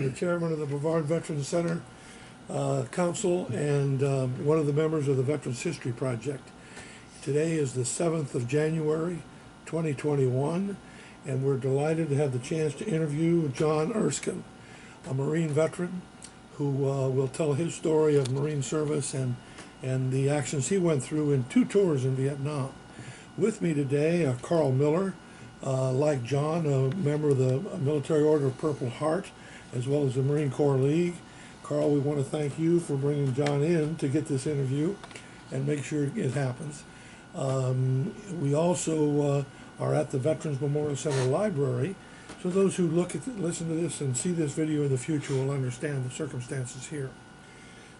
The chairman of the Brevard Veterans Center uh, Council and um, one of the members of the Veterans History Project. Today is the 7th of January, 2021, and we're delighted to have the chance to interview John Erskine, a Marine veteran who uh, will tell his story of Marine service and, and the actions he went through in two tours in Vietnam. With me today are Carl Miller, uh, like John, a member of the Military Order of Purple Heart, as well as the Marine Corps League. Carl, we want to thank you for bringing John in to get this interview and make sure it happens. Um, we also uh, are at the Veterans Memorial Center Library, so those who look at, listen to this and see this video in the future will understand the circumstances here.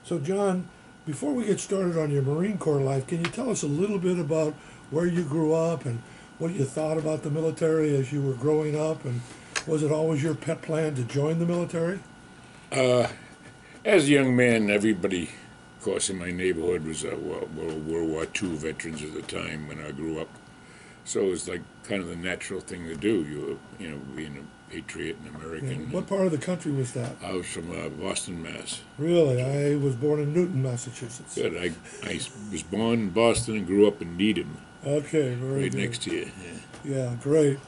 So, John, before we get started on your Marine Corps life, can you tell us a little bit about where you grew up and what you thought about the military as you were growing up? And was it always your pet plan to join the military? Uh, as a young man, everybody, of course, in my neighborhood was uh, World, World War II veterans at the time when I grew up. So it was like kind of the natural thing to do. You, you know, being a patriot and American. What part of the country was that? I was from uh, Boston, Mass. Really, I was born in Newton, Massachusetts. Good. I, I was born in Boston and grew up in Needham, Okay, very right good. next to you. Yeah. Yeah, great.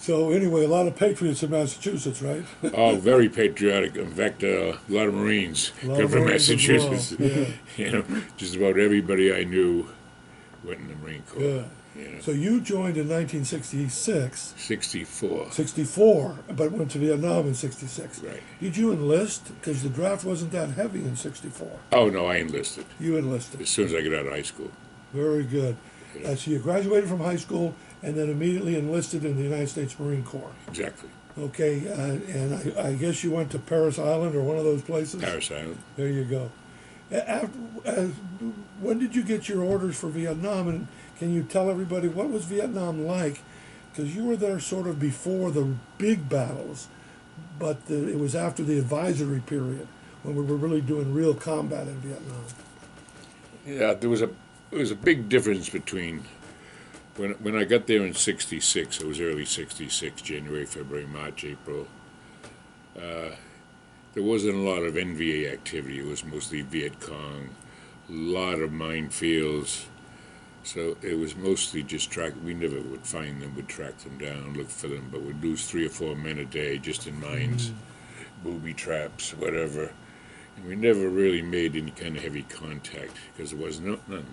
So anyway, a lot of patriots in Massachusetts, right? Oh, very patriotic. In fact, uh, a lot of Marines lot come of from Marines as well, Massachusetts. yeah. you know, just about everybody I knew went in the Marine Corps. You know, So you joined in 1966, 64. 64, but went to Vietnam in 66. Right. Did you enlist? Because the draft wasn't that heavy in 64. Oh no, I enlisted You enlisted. as soon as I got out of high school. Very good. Uh, so you graduated from high school and then immediately enlisted in the United States Marine Corps. Exactly. Okay, uh, and I, I guess you went to Parris Island or one of those places? Parris Island. There you go. After, uh, when did you get your orders for Vietnam? And can you tell everybody what was Vietnam like? Because you were there sort of before the big battles, but the, it was after the advisory period when we were really doing real combat in Vietnam. Yeah, there was a there was a big difference between when when I got there in '66. It was early '66, January, February, March, April. Uh, there wasn't a lot of NVA activity. It was mostly Viet Cong, a lot of minefields. So it was mostly just track. We never would find them, would track them down, look for them, but we'd lose three or four men a day just in mines, booby traps, whatever. And we never really made any kind of heavy contact because there was no, none.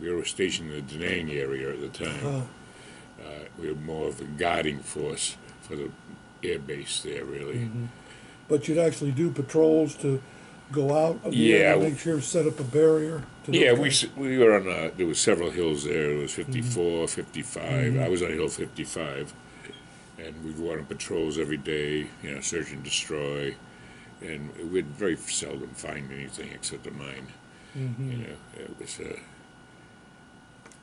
We were stationed in the Da Nang area at the time. Uh, Uh, we were more of a guarding force for the air base there, really. but you'd actually do patrols to go out of the Yeah, w- make sure set up a barrier. To Yeah, we we were on. Uh, there was several hills there. It was 54, 55. Mm-hmm. I was on Hill 55, and we'd go out on patrols every day. You know, search and destroy, and we'd very seldom find anything except a mine. Mm-hmm. You know, it was. Uh,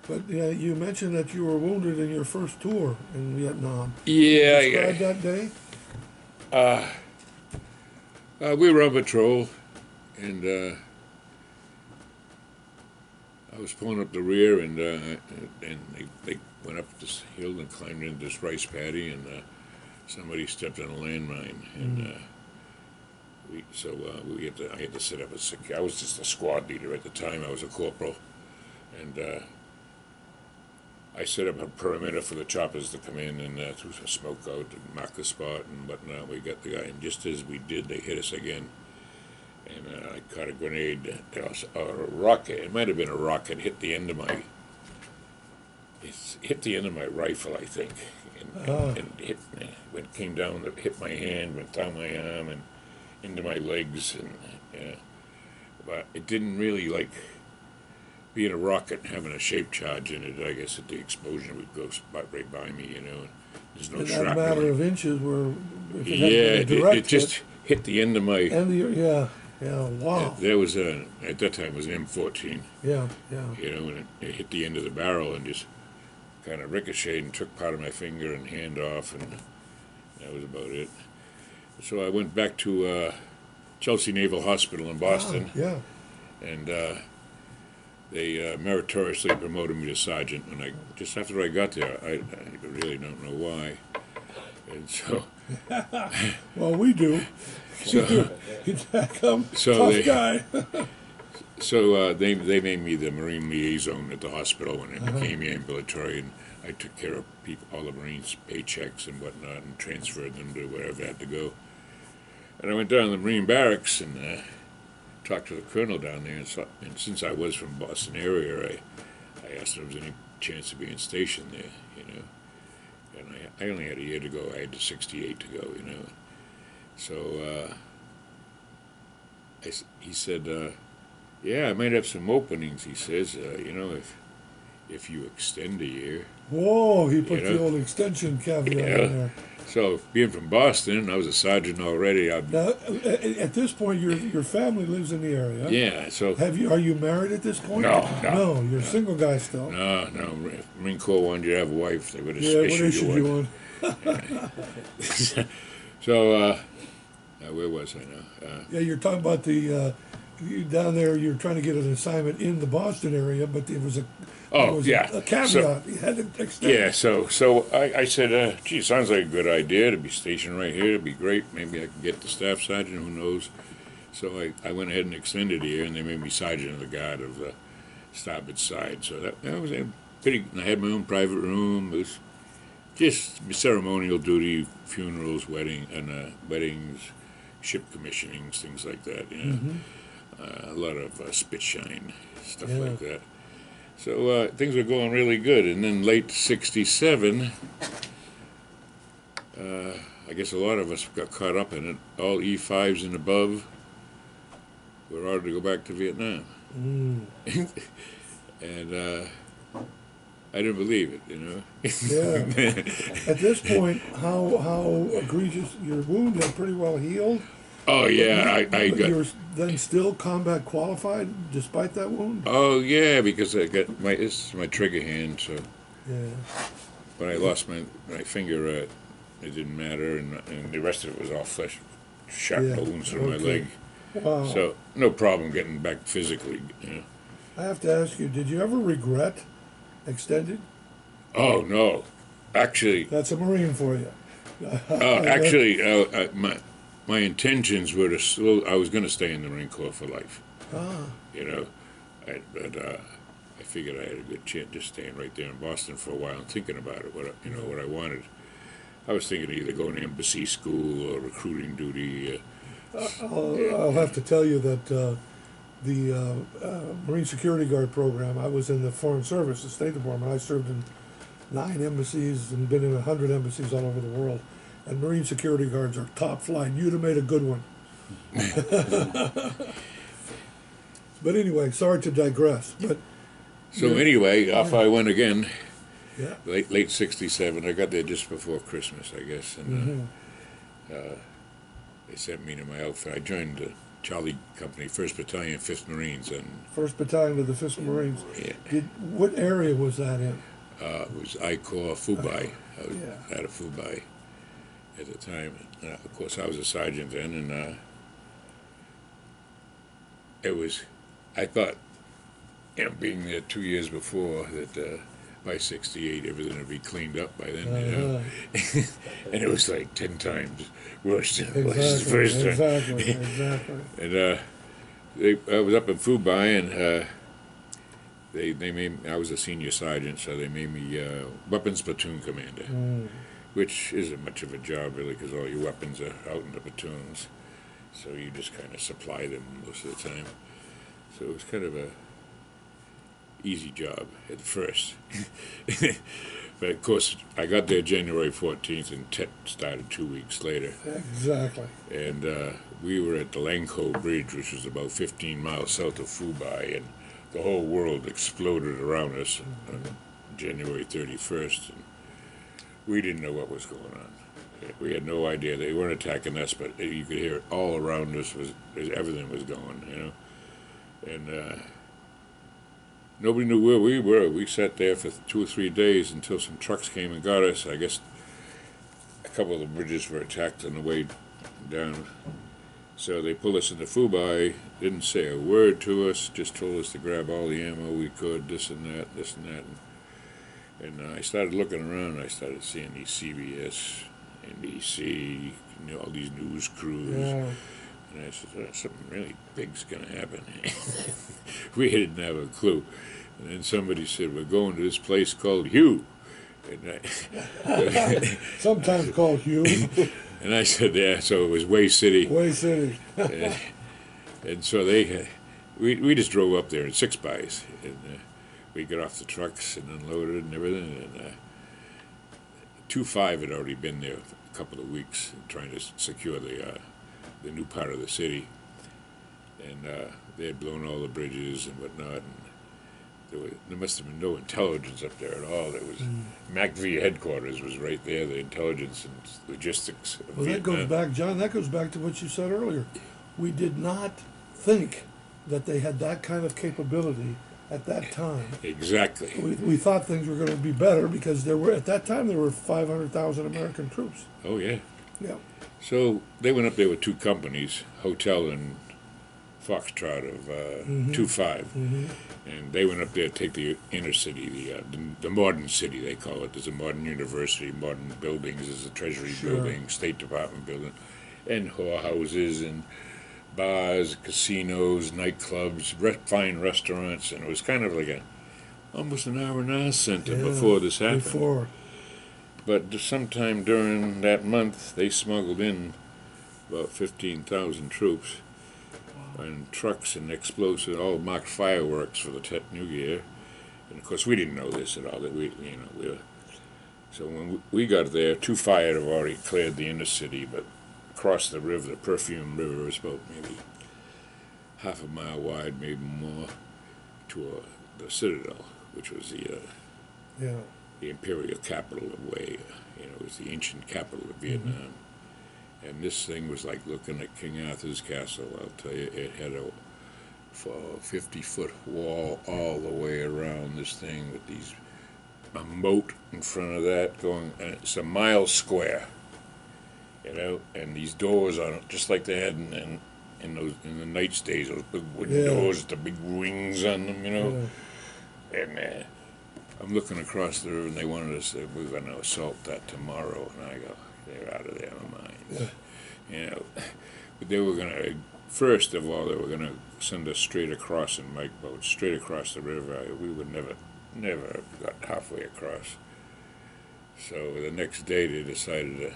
But yeah, you mentioned that you were wounded in your first tour in Vietnam. yeah, yeah. that day. Uh, we were on patrol, and uh, I was pulling up the rear, and uh, and they, they went up this hill and climbed into this rice paddy, and uh, somebody stepped on a landmine, and uh, we so uh, we had to I had to set up a I was just a squad leader at the time. I was a corporal, and. Uh, I set up a perimeter for the choppers to come in and uh, threw some smoke out and mark the spot and whatnot. We got the guy, and just as we did, they hit us again. And uh, I caught a grenade, uh, or a rocket. It might have been a rocket. Hit the end of my. It hit the end of my rifle, I think, and, Ah. and hit. When it came down, it hit my hand, went down my arm, and into my legs, and yeah. But it didn't really like being a rocket and having a shape charge in it, I guess that the explosion would go spot right by me, you know. And there's no shrapnel. matter of inches, where it had yeah, a it, it just hit the end of my. hit, and the, yeah, yeah, wow, There was a at that time it was an M14, yeah, yeah. you know, and it, it hit the end of the barrel and just kind of ricocheted and took part of my finger and hand off, and that was about it. So I went back to uh, Chelsea Naval Hospital in Boston. Ah, yeah, and uh, they uh, meritoriously promoted me to sergeant. And I just after I got there, I, I really don't know why. And so well, we do. So, I'm So tough they- guy. so uh, they they made me the Marine liaison at the hospital when it Uh-huh. became ambulatory, and I took care of people, all the Marines' paychecks and whatnot, and transferred them to wherever I had to go. And I went down to the Marine barracks and uh, talked to the colonel down there. And, so, and since I was from Boston area, I, I asked if there was any chance of being stationed there, you know. And I, I only had a year to go. I had to 68 to go, you know. So uh, I he said, uh, "Yeah, I might have some openings." He says, uh, "You know, if if you extend a year." Whoa, he put You the know? old extension caveat Yeah. in there. So being from Boston, I was a sergeant already. I'd, Now, at, this point, your your family lives in the area. yeah. So Have you? Are you married at this point? No, no. No, you're a single guy still. no, no. Marine Corps wanted you to have a wife. They would have yeah, what issued issued you you one. So uh, where was I now? Uh, Yeah, you're talking about the uh, down there. You're trying to get an assignment in the Boston area, but it was a there Oh, was yeah. a, a caveat. So- you had to extend. Yeah, so so I, I said, uh, gee, sounds like a good idea to be stationed right here. It'd be great. Maybe I could get the staff sergeant. Who knows? So I, I went ahead and extended here, and they made me sergeant of the guard of the starboard side. So that, that was a pretty. I had my own private room. It was just ceremonial duty, funerals, wedding, and uh, weddings, ship commissionings, things like that. You know, uh, a lot of uh, spit shine stuff Yeah. like that. So uh, things were going really good, and then late '67, uh, I guess a lot of us got caught up in it. All E5s and above were ordered to go back to Vietnam, Mm, and uh, I didn't believe it. You know. yeah. At this point, how how egregious your wound had pretty well healed. Oh yeah, I, I got. you were then still combat qualified despite that wound. Oh yeah, because I got my this is my trigger hand, so Yeah. But I lost my my finger, uh, it didn't matter, and, and the rest of it was all flesh, sharp Yeah, wounds through my leg. Wow. So no problem getting back physically. You know. I have to ask you, did you ever regret extended? Oh no, actually, That's a Marine for you. uh, actually, uh, uh, my my intentions were to slow. I was going to stay in the Marine Corps for life. Ah, You know, I, but uh, I figured I had a good chance just staying right there in Boston for a while and thinking about it. What I- you know, what I wanted. I was thinking of either going to embassy school or recruiting duty. Uh, I'll, I'll have to tell you that uh, the uh, uh, Marine Security Guard program, I was in the Foreign Service, the State Department. I served in nine embassies and been in a hundred embassies all over the world. And Marine Security Guards are top flight. You'd have made a good one. but anyway, sorry to digress. But so anyway, off I went again. yeah, late late '67. I got there just before Christmas, I guess, and uh, uh, they sent me to my outfit. I joined the Charlie Company, First Battalion, Fifth Marines, and First Battalion of the Fifth Marines. yeah, Did what area was that in? uh, it was I Corps Phu Bai. I was Yeah. out of Phu Bai at the time. Uh, of course, I was a sergeant then, and uh, it was. I thought, you know, being there two years before that. Uh, by '68, everything would be cleaned up by then, you know. Uh-huh. and it was like ten times worse than it was the first time. exactly, exactly. And uh, they, I was up in Phu Bai, and uh, they they made I was a senior sergeant, so they made me uh, weapons platoon commander, Mm. Which isn't much of a job really, because all your weapons are out in the platoons, so you just kind of supply them most of the time. So it was kind of a easy job at first. but of course, I got there January 14th, and TET started two weeks later Exactly. and uh, we were at the Langko Bridge, which was about 15 miles south of Phu Bai, and the whole world exploded around us on January 31st, and we didn't know what was going on. We had no idea they weren't attacking us, but you could hear it all around us was everything was going, you know, and uh, nobody knew where we were. We sat there for two or three days until some trucks came and got us. I guess a couple of the bridges were attacked on the way down. So they pulled us into Phu Bai, didn't say a word to us, just told us to grab all the ammo we could, this and that, this and that. And, and uh, I started looking around, I started seeing these CBS, NBC, you know, all these news crews. Yeah. And I said, oh, something really big's going to happen. we didn't have a clue. And then somebody said, we're going to this place called Hugh. And I, Sometimes called Hugh, and I said, yeah, so it was Hue City. Hue City. and, and so they, we, we just drove up there in six bys. And uh, we got off the trucks and unloaded and everything. And uh, 2 5 had already been there a couple of weeks trying to secure the, uh, the new part of the city. And uh, they had blown all the bridges and whatnot. And there, was, there must have been no intelligence up there at all. There was MACV headquarters was right there, the intelligence and logistics. Of Well, that goes back, John, that goes back to what you said earlier. We did not think that they had that kind of capability at that time. Exactly. We, we thought things were gonna be better because there were, at that time, there were five hundred thousand American troops. Oh, yeah. Yeah. So they went up there with two companies, Hotel and Foxtrot of uh, two five, and they went up there to take the inner city, the, uh, the the modern city they call it. There's a modern university, modern buildings. There's a Treasury Sure. building, State Department building, and whorehouses and bars, casinos, nightclubs, re- fine restaurants, and it was kind of like a almost an R and R center Yeah, before this happened. Before, But sometime during that month, they smuggled in about 15,000 troops and trucks and explosives, all marked fireworks for the Tet New Year. And of course, we didn't know this at all. That we, you know, we were, so when we- we got there, two fire had already cleared the inner city, but across the river, the Perfume River, was about maybe half a mile wide, maybe more, to uh, the Citadel, which was the uh, yeah. the imperial capital of Hue. You know, it was the ancient capital of Vietnam. And this thing was like looking at King Arthur's castle. I'll tell you, it had a 50 foot wall all the way around this thing with these a moat in front of that going and it's a mile square you know and these doors on it just like they had in, in, in those in the night stays those big wooden Yeah. doors with the big wings on them you know yeah. and uh, I'm looking across the river, and they wanted us. To, we're going to assault that tomorrow, and I go, they're out of their minds. You know, but they were going to. First of all, they were going to send us straight across in Mike boats, straight across the river. We would never, never have got halfway across. So the next day, they decided to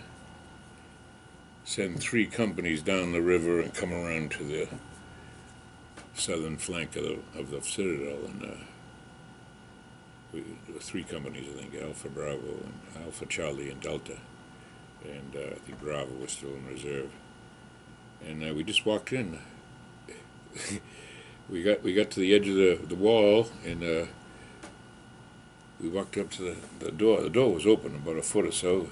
send three companies down the river and come around to the southern flank of the of the citadel and. Uh, we, three companies, I think, Alpha Bravo and Alpha Charlie and Delta, and uh, I think Bravo was still in reserve. And uh, we just walked in. we got we got to the edge of the, the wall, and uh, we walked up to the, the door. The door was open about a foot or so,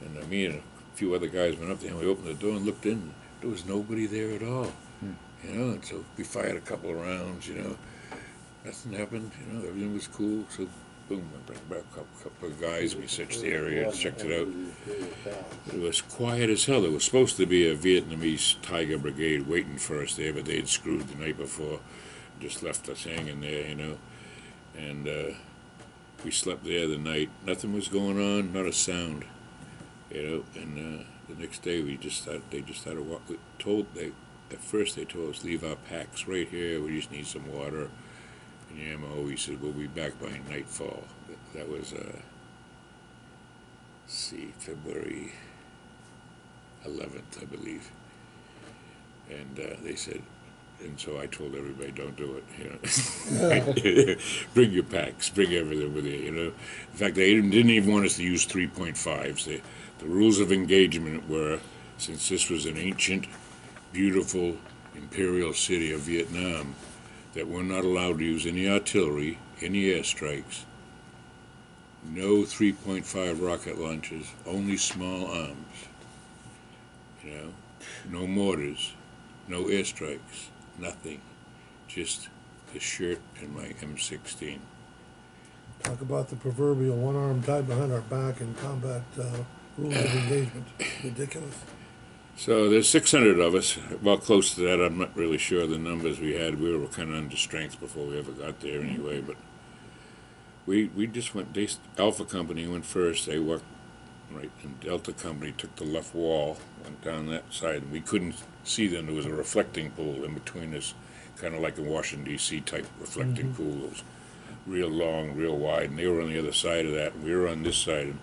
and uh, me and a few other guys went up there, and we opened the door and looked in. There was nobody there at all. You know, and so we fired a couple of rounds, you know nothing happened. You know, everything was cool. So, boom, I bring back a couple, couple of guys. We searched the area, checked it out. It was quiet as hell. There was supposed to be a Vietnamese Tiger Brigade waiting for us there, but they had screwed the night before, just left us hanging there, you know. And uh, we slept there the night. Nothing was going on, not a sound, you know. And uh, the next day, we just started. They just started walk. we Told they at first they told us leave our packs right here. We just need some water and ammo. He said we'll be back by nightfall. That- That was uh, let's see, February 11th, I believe. And uh, they said, and so I told everybody, don't do it. You know, bring your packs, bring everything with you. You know, in fact, they didn't, didn't even want us to use 3.5s. They, the rules of engagement were, since this was an ancient, beautiful imperial city of Vietnam, that we're not allowed to use any artillery, any airstrikes, no 3.5 rocket launchers, only small arms. You know, no mortars, no airstrikes, nothing. Just the shirt and my M16. Talk about the proverbial one arm tied behind our back in combat, uh, rules of engagement. Ridiculous. So there's 600 of us. Well, close to that. I'm not really sure of the numbers we had. We were kind of under strength before we ever got there, anyway. But we we just went. They Alpha Company went first. They walked right, and Delta Company took the left wall, went down that side, and we couldn't see them, there was a reflecting pool in between us, kinda like a Washington DC type reflecting mm-hmm. pool, it was real long, real wide, and they were on the other side of that, and we were on this side, and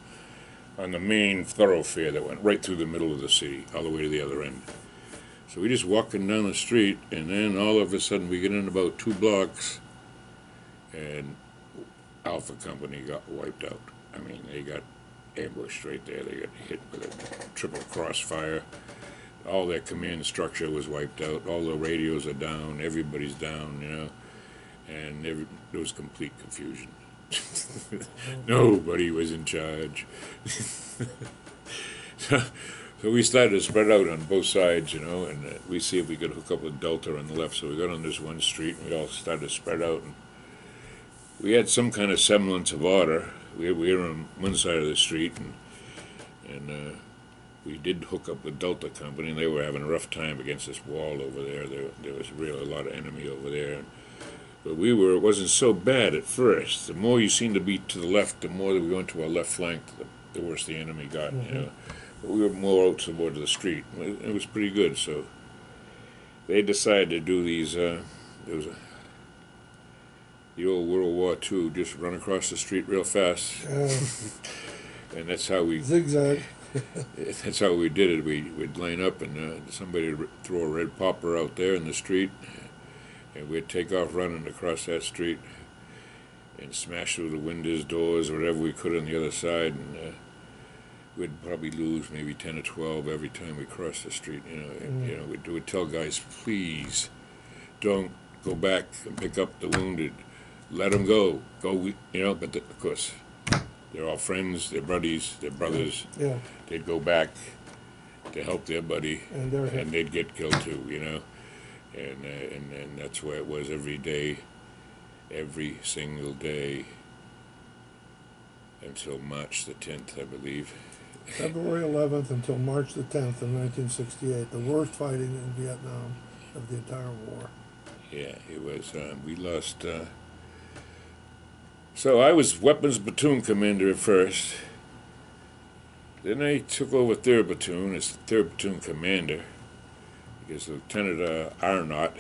on the main thoroughfare that went right through the middle of the city, all the way to the other end. So we just walking down the street, and then all of a sudden, we get in about two blocks, and Alpha Company got wiped out. I mean, they got ambushed right there. They got hit with a triple crossfire. All their command structure was wiped out. All the radios are down. Everybody's down, you know, and every, there was complete confusion. Nobody was in charge. so, so we started to spread out on both sides, you know, and uh, we see if we could hook up with Delta on the left. So we got on this one street, and we all started to spread out. And we had some kind of semblance of order. We, we were on one side of the street, and and uh, we did hook up with Delta Company, and they were having a rough time against this wall over there. There, there was really a lot of enemy over there. But we were, it wasn't so bad at first. The more you seemed to be to the left, the more that we went to our left flank, the, the worse the enemy got, you know. But we were more out toward the street. It, it was pretty good, so they decided to do these, uh, there was a, the old World War II, just run across the street real fast, Uh, and that's how we zigzag. that's how we did it. We would line up, and uh, somebody would throw a red popper out there in the street, and we'd take off running across that street and smash through the windows, doors, whatever we could on the other side, and uh, we'd probably lose maybe ten or twelve every time we crossed the street. You know, and, you know, we'd, we'd tell guys, please, don't go back and pick up the wounded. Let them go. Go, you know. But the, of course, they're all friends, they're buddies, they're brothers Yeah, they'd go back to help their buddy, and and they'd get killed too, you know. And uh, and and that's where it was every day, every single day until March the tenth, I believe. February eleventh until March the tenth of nineteen sixty-eight, the worst fighting in Vietnam of the entire war. Yeah, it was. Um, we lost. Uh, so I was weapons platoon commander at first. Then I took over third platoon as third platoon commander because Lieutenant uh, Arnott,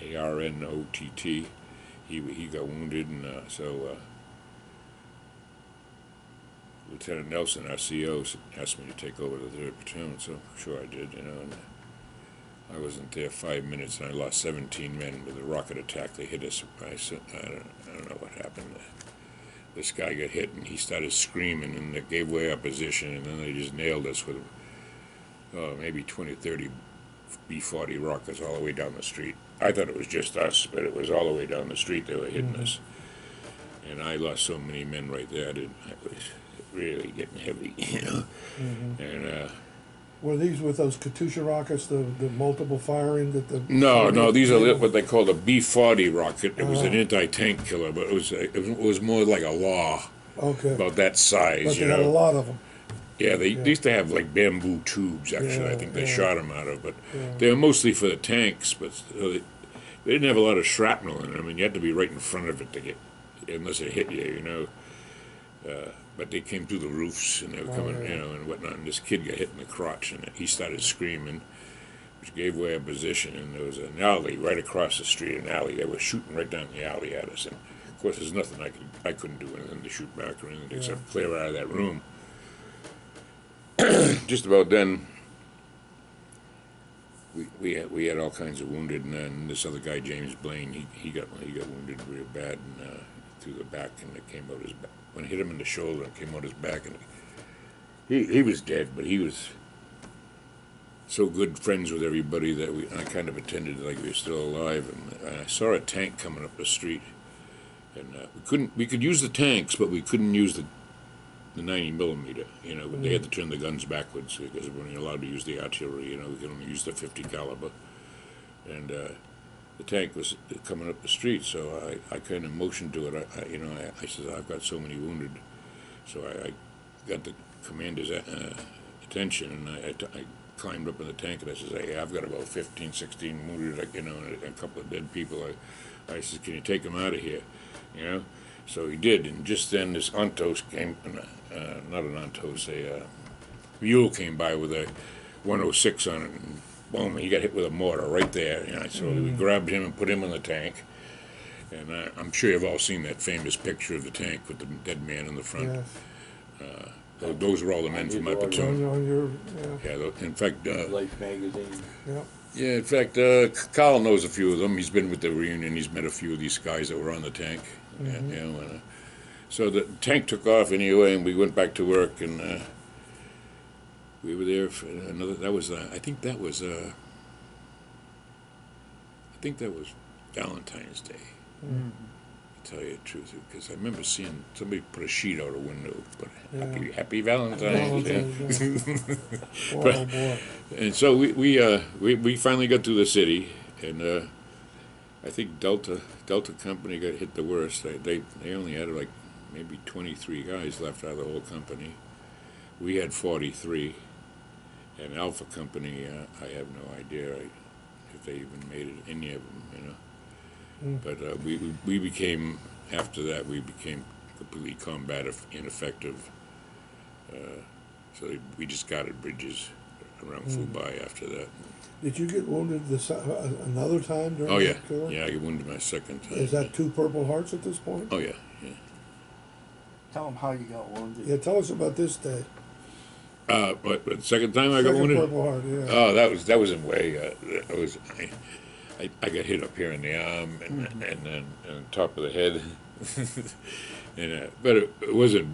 A R N O T T, he he got wounded, and uh, so uh, Lieutenant Nelson, our CO, asked me to take over the third platoon. So sure I did, you know. And, I wasn't there five minutes, and I lost 17 men with a rocket attack. They hit us. I, said, I, don't, I don't know what happened. This guy got hit, and he started screaming, and they gave away our position, and then they just nailed us with uh, maybe 20, 30 B-40 rockets all the way down the street. I thought it was just us, but it was all the way down the street they were hitting us. And I lost so many men right there. I, didn't, I was really getting heavy, you know. And uh, Were these with those Katyusha rockets, the, the multiple firing that the? No, no, these are what they call the B-40 rocket. It was an Oh. anti-tank killer, but it was it was- it was more like a law Okay, about that size, but you had a lot of them. Yeah, they, Yeah. they used to have like bamboo tubes. Actually, I think they yeah. shot them out of, but Yeah. they were mostly for the tanks. But they, they didn't have a lot of shrapnel in them, and you had to be right in front of it to get, unless it hit you, you know. Uh, but they came through the roofs and they were Oh, coming, yeah. you know, and whatnot. And this kid got hit in the crotch, and he started screaming, which gave away our position. And there was an alley right across the street, an alley. They were shooting right down the alley at us, and of course, there's nothing I could, I couldn't do anything to shoot back or anything except clear out of that room. Just about then, we we had, we had all kinds of wounded, and then this other guy, James Blaine, he, he got he got wounded real bad and uh, through the back, and it came out his back. When it hit him in the shoulder, it came out his back, and he he was dead, but he was so good friends with everybody that we I kind of pretended like we were still alive, and I saw a tank coming up the street, and uh, we couldn't we could use the tanks, but we couldn't use the the 90 millimeter. You know, they had to turn the guns backwards because we weren't allowed to use the artillery. You know, we could only use the 50 caliber, and uh, the tank was coming up the street. So I, I kind of motioned to it. I, I you know, I, I said I've got so many wounded, so I, I got the commander's uh, attention, and I, I, t- I climbed up in the tank and I said, "Hey, I've got about 15, 16 wounded, like, you know, and a, a couple of dead people." I, I said, "Can you take them out of here?" You know. So he did, and just then this Ontos came, uh, not an Ontos, a uh, mule came by with a 106 on it, and boom, he got hit with a mortar right there. You know, so we grabbed him and put him in the tank. And I, I'm sure you've all seen that famous picture of the tank with the dead man in the front. Yes, Tho- Those were all the men from my platoon. on, on your, yeah, Yeah, in fact, uh, Life magazine. yeah. yeah, in fact, uh, Carl knows a few of them. He's been with the reunion. He's met a few of these guys that were on the tank. Yeah, you know, and, uh, so the tank took off anyway, and we went back to work, and uh, we were there for another. That was, uh, I think that was, uh, I think that was Valentine's Day. To tell you the truth, because I remember seeing somebody put a sheet out a window, but happy, Yeah. happy Valentine's. Valentine's Day. Boy, oh, boy. And so we we uh we, we finally got through the city, and uh, I think Delta Delta Company got hit the worst. They they, they only had like maybe twenty three guys left out of the whole company. We had forty three, and Alpha Company uh, I have no idea if they even made it any of them, you know. Mm. But uh, we, we we became after that we became completely combat ineffective. Uh, so we just guarded bridges around Mm. Phu Bai after that. Did you get wounded the, se- uh, another time during Oh yeah, that tour? yeah. I got wounded my second time. Is that two Purple Hearts at this point? Oh yeah, yeah. Tell them how you got wounded. Yeah, tell us about this day. Uh, but, but the second time I got wounded. Purple Heart, yeah. Oh, that was that was in Hue. Uh, I was I, I, I got hit up here in the arm and Mm-hmm. and then and top of the head. and uh, but it, it wasn't.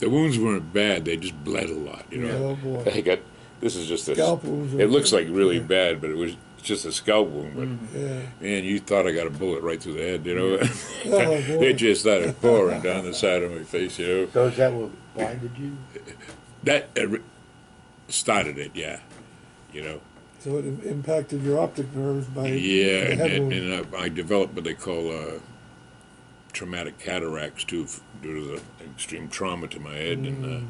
The wounds weren't bad. They just bled a lot. You know. Oh, boy. I got. This is just a. Scalp wounds. It looks like really Yeah. bad, but it was just a scalp wound. But Yeah. man, you thought I got a bullet right through the head. You know. Oh, it just started pouring down the side of my face. You know. So is that what blinded you? That uh, started it, yeah. You know, So it impacted your optic nerves by yeah, the and, head and, wound. and uh, I developed what they call uh, traumatic cataracts too, due to the extreme trauma to my head, and uh,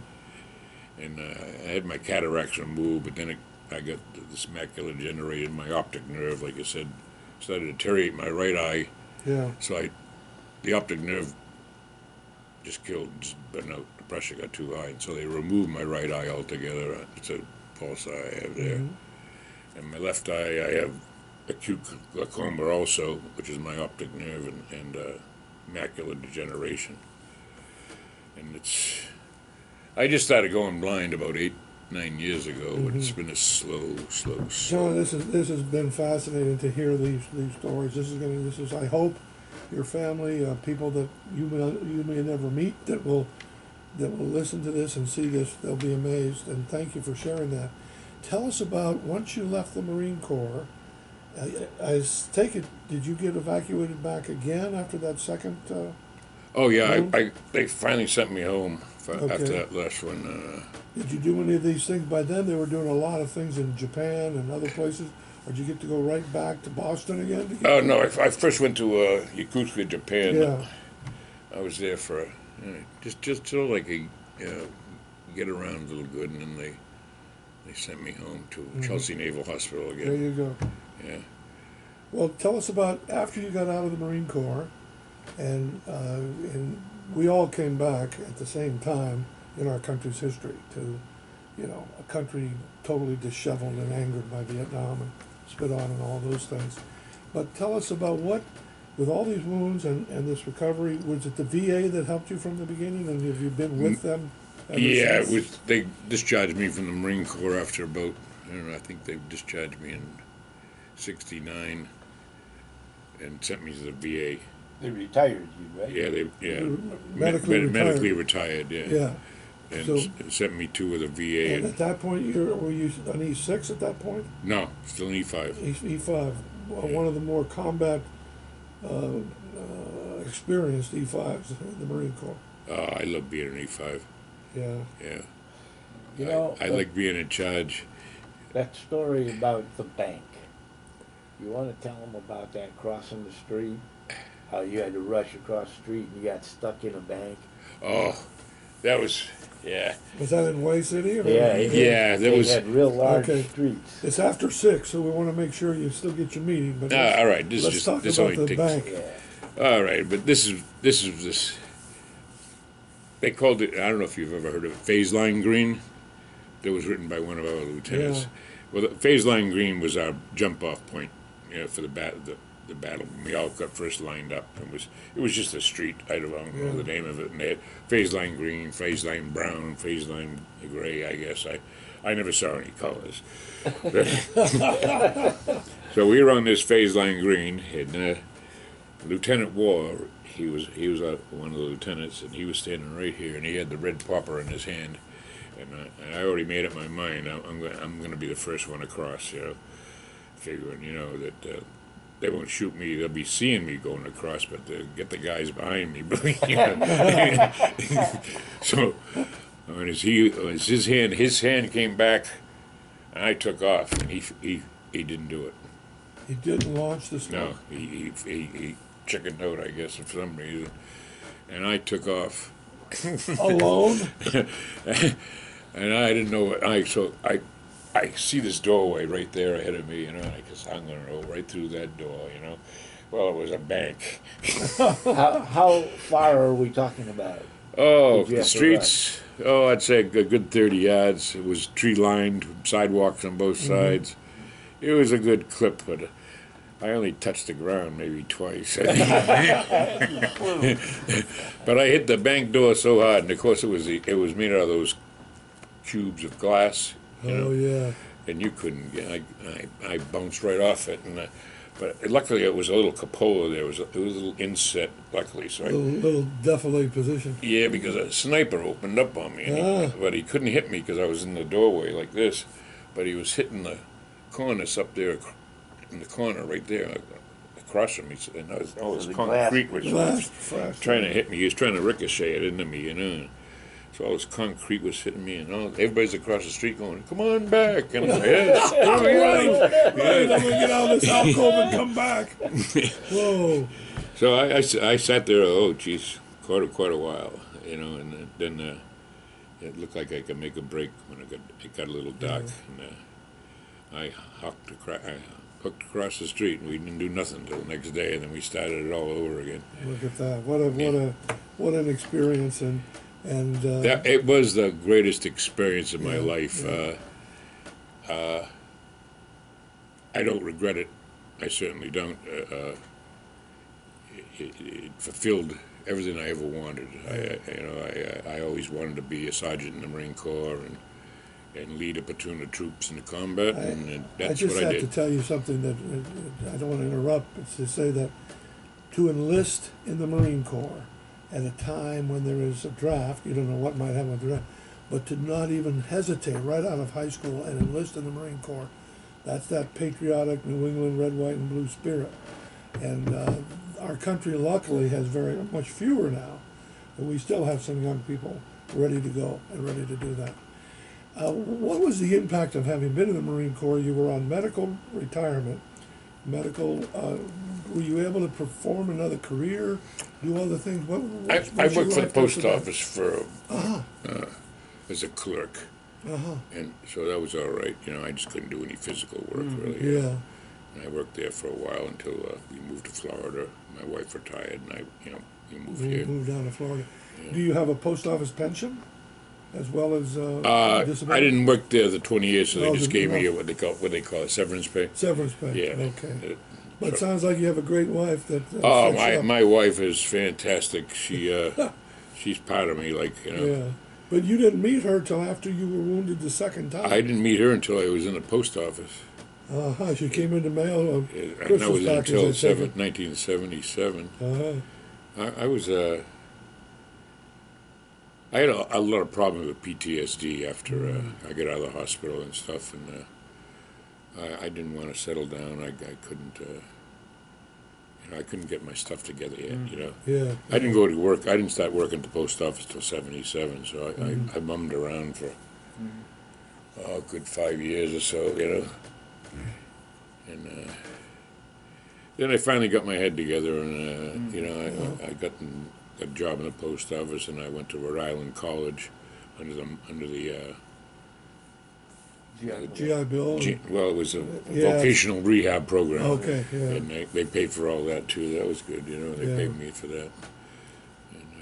and uh, I had my cataracts removed, but then it, I got this macula degenerated, my optic nerve, like I said, started to deteriorate my right eye, yeah. so I, the optic nerve just killed, just burned out. The pressure got too high, and so they removed my right eye altogether. It's a false eye I have there. Mhm. And my left eye, I have acute glaucoma also, which is my optic nerve and, and uh, macular degeneration. And it's, I just started going blind about eight, nine years ago, but it's been a slow, slow, John, slow. this is this has been fascinating to hear these these stories. This is going to this is I hope your family, uh, people that you may you may never meet that will that will listen to this and see this, they'll be amazed. And thank you for sharing that. Tell us about once you left the Marine Corps. I, I s- take it. Did you get evacuated back again after that second? Uh, Oh yeah, I, I, they finally sent me home for, Okay. after that last one. Uh, did you do any of these things? By then, they were doing a lot of things in Japan and other places. Or did you get to go right back to Boston again? to get- oh no, I, I first went to uh, Yokosuka, Japan. yeah. I was there for uh, just just so like a uh, get around a little good, and then they they sent me home to Chelsea Naval Hospital again. There again. you go. Yeah. Well, tell us about after you got out of the Marine Corps, and uh, and we all came back at the same time in our country's history to, you know, a country totally disheveled and angered by Vietnam and spit on and all those things. But tell us about what, with all these wounds and, and this recovery, was it the VA that helped you from the beginning, and have you been with them? ever Yeah, it was. They discharged me from the Marine Corps after about I don't know. I think they discharged me in '69 and sent me to the VA. They retired you, right? Yeah, they yeah You were me- medically med- retired. medically retired. Yeah. Yeah. And So- s- sent me to with a VA. And And, at that point, you were you an E six at that point? no, still an E5. E five, one of the more combat uh, uh, experienced E fives in the Marine Corps. Uh, I love being an E5. Yeah, Yeah. You I- I, uh, like being in charge. that story about the bank. You want to tell them about that crossing the street? How you had to rush across the street and you got stuck in a bank? Oh, that was yeah. was that in Hue City? Or? Yeah, it- Yeah, that they was- had real large Okay. streets. It's after six, so we want to make sure you still get your meeting. But Ah, all right, this let's is just talk this about only the takes. bank. Yeah. All right, but this is this is this. They called it. I don't know if you've ever heard of it, phase line green. that was written by one of our lieutenants. Yeah. Well, the phase line green was our jump off point, you know, for the bat the, the battle. We all got first lined up. It was it was just a street. I don't know Yeah. the name of it. And they had phase line green, phase line brown, phase line gray. I guess I I never saw any colors. so we were on this phase line green, and uh, Lieutenant Warr. He was he was uh, one of the lieutenants, and he was standing right here, and he had the red popper in his hand, and I, and I already made up my mind. I'm, I'm going I'm going to be the first one across, you know, figuring you know that uh, they won't shoot me. They'll be seeing me going across, but they'll get the guys behind me. so when his he as his hand his hand came back, and I took off, and he he he didn't do it. He didn't launch the No, he he he, he chickened out, I guess, for some reason, and I took off. Alone? and I didn't know what I so I I see this doorway right there ahead of me, you know, and I guess I'm gonna go right through that door, you know. Well, it was a bank. How, how far are we talking about? Oh, Did you the have to streets. Oh, I'd say a good good thirty yards. It was tree lined, sidewalks on both mm-hmm. sides. It was a good clip, but I only touched the ground maybe twice. but I hit the bank door so hard, and of course it was the, it was made out of those cubes of glass, you know, Oh, yeah. and you couldn't. get- I, I I bounced right off it, and uh, but luckily it was a little cupola there. It was a, it was a little inset, luckily, so I Little, little defilade position. yeah, because a sniper opened up on me, and he- Ah. but he couldn't hit me because I was in the doorway like this. But he was hitting the cornice up there, in the corner right there, uh, across from me, and I was, all this the glass- concrete was Glass fresh. trying to hit me. He was trying to ricochet it into me, you know. So all this concrete was hitting me, and all everybody's across the street going, "Come on back!" And I'm like, yes, Right, right. right, I'm gonna get out of this alcove and come back. Whoa. So I I sat there, oh, geez, quite a, quite a while, you know, and then uh, it looked like I could make a break when it got, it got a little dark. And uh, I, hooked across, I hooked across the street, and we didn't do nothing until the next day, and then we started it all over again. Look at that. What a what a what an experience and and uh, That, it was the greatest experience of my Yeah, life. Uh, uh, I don't regret it. I certainly don't. Uh, uh, it, it fulfilled everything I ever wanted. I, I, you know, I, I always wanted to be a sergeant in the Marine Corps and and lead a platoon of troops in the combat, I- and, I that's just what I have did. to tell you something that I don't want to interrupt, but to say that to enlist in the Marine Corps at a time when there is a draft, you don't know what might happen with the draft, but to not even hesitate right out of high school and enlist in the Marine Corps, that's that patriotic New England red, white, and blue spirit. And uh, our country, luckily, has very much fewer now, but we still have some young people ready to go and ready to do that. Uh, what was the impact of having been in the Marine Corps? You were on medical retirement. Medical, uh, were you able to perform another career, do other things? What, I, I worked for the post office for Uh-huh, uh, as a clerk, uh-huh, and so that was all right. You know, I just couldn't do any physical work really. yeah, And I worked there for a while until uh, we moved to Florida. My wife retired, and I, you know, we moved you here. moved down to Florida. Yeah. Do you have a post office pension as well as, uh, Uh, I didn't work there the 20 years, so they Oh, just the- gave me oh. what they call what they call it, severance pay. Severance pay? Yeah. Okay. Uh, But it sounds like you have a great wife that. uh, oh, my up. my wife is fantastic. She uh, she's part of me, like you know. Yeah. But you didn't meet her till after you were wounded the second time. I didn't meet her until I was in the post office. Uh-huh, she came in the mail, uh, Uh, And that was package, until seven, 1977. uh-huh. I, I was uh, I had a, a lot of problems with PTSD after Mm. uh, I got out of the hospital and stuff, and uh, I, I didn't want to settle down. I, I couldn't, uh, I couldn't get my stuff together yet. Mm. You know, Yeah. I didn't go to work. I didn't start working at the post office till '77, so I, Mhm. I, I bummed around for oh, a good five years or so. You know, and. Uh, then I finally got my head together, and uh, you know, I, I got in, got a job in the post office, and I went to Rhode Island College under the under the uh, GI Bill. G- well, it was a Yeah. vocational rehab program. Okay, yeah. and they, they paid for all that too. That was good, you know. They Yeah. paid me for that.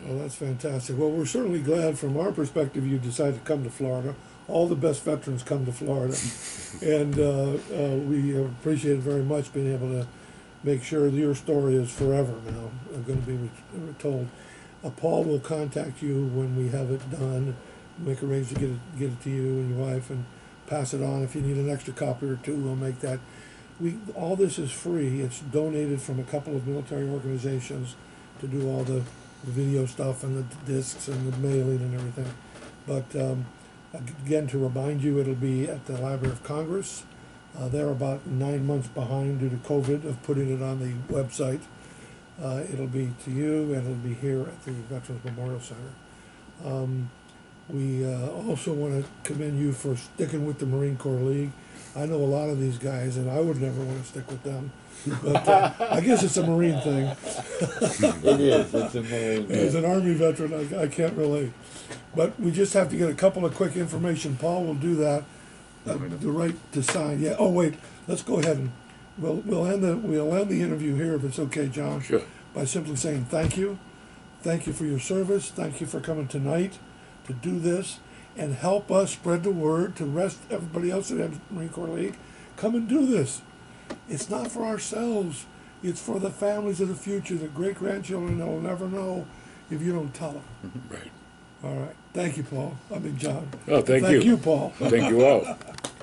Well, that's fantastic. Well, we're certainly glad from our perspective you decided to come to Florida, all the best veterans come to Florida. And, uh, uh, we appreciate it very much being able to make sure that your story is forever now, uh, gonna be re- told. Uh, Paul will contact you when we have it done, make arrangements to get it, get it to you and your wife and pass it on. If you need an extra copy or two, we'll make that. We, all this is free. It's donated from a couple of military organizations to do all the, video stuff and the discs and the mailing and everything. But, um, again, to remind you, it'll be at the Library of Congress. Uh, they're about nine months behind due to COVID of putting it on the website. Uh, it'll be to you, and it'll be here at the Veterans Memorial Center. Um, we uh, also want to commend you for sticking with the Marine Corps League. I know a lot of these guys, and I would never want to stick with them. But uh, I guess it's a Marine thing. It is, it's a Marine. As an Army veteran, I, I can't relate. But we just have to get a couple of quick information. Paul will do that. Uh, the right to sign. Yeah. Oh wait. Let's go ahead and we'll we'll end the we'll end the interview here if it's okay, John. Sure. By simply saying thank you, thank you for your service. Thank you for coming tonight to do this and help us spread the word to rest everybody else that has Marine Corps League. Come and do this. It's not for ourselves. It's for the families of the future, the great grandchildren that will never know if you don't tell them. Right. All right. Thank you, Paul. I mean, John. Oh, thank Thank you. Thank you, Paul. Thank you all.